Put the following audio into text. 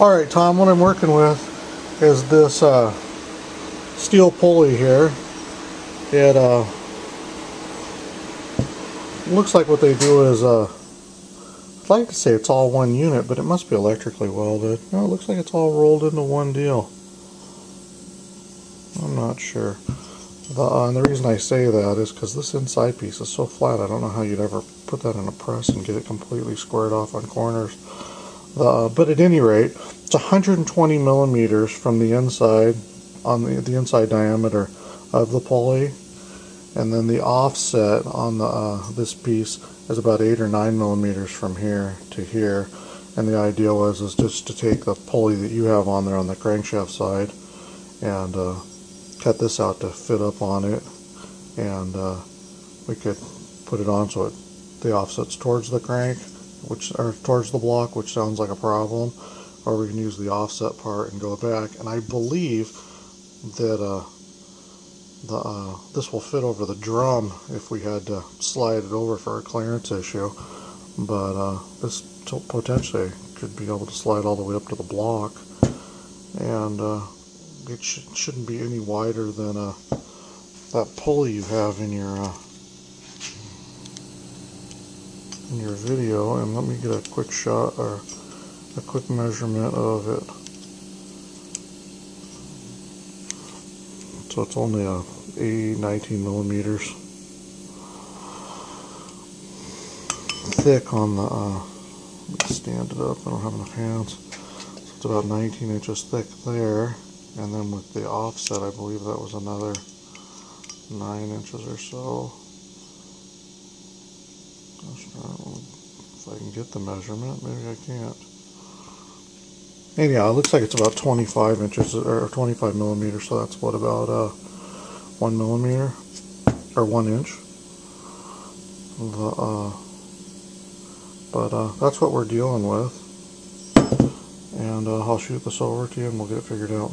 Alright Tom, what I'm working with is this uh, steel pulley here. It uh, looks like what they do is, uh, I'd like to say it's all one unit, but it must be electrically welded. No, it looks like it's all rolled into one deal. I'm not sure. The, uh, and the reason I say that is because this inside piece is so flat, I don't know how you'd ever put that in a press and get it completely squared off on corners. Uh, but at any rate, it's 120 millimeters from the inside, on the, the inside diameter of the pulley, and then the offset on the uh, this piece is about 8 or 9 millimeters from here to here. And the idea was is just to take the pulley that you have on there on the crankshaft side and uh, cut this out to fit up on it. And uh, we could put it on so it the offsets towards the crank which or towards the block which sounds like a problem or we can use the offset part and go back. And I believe that uh, the uh, this will fit over the drum if we had to slide it over for a clearance issue. But uh, this potentially could be able to slide all the way up to the block. And uh, it sh shouldn't be any wider than uh, that pulley you have in your uh, in your video and let me get a quick shot or a quick measurement of it. So it's only a, a 19 millimeters. Thick on the uh, stand it up. I don't have enough hands. So it's about 19 inches thick there. And then with the offset I believe that was another nine inches or so if I can get the measurement maybe I can't. Anyhow it looks like it's about 25 inches or 25 millimeters so that's what about uh, one millimeter or one inch. The, uh, but uh, that's what we're dealing with. And uh, I'll shoot this over to you and we'll get it figured out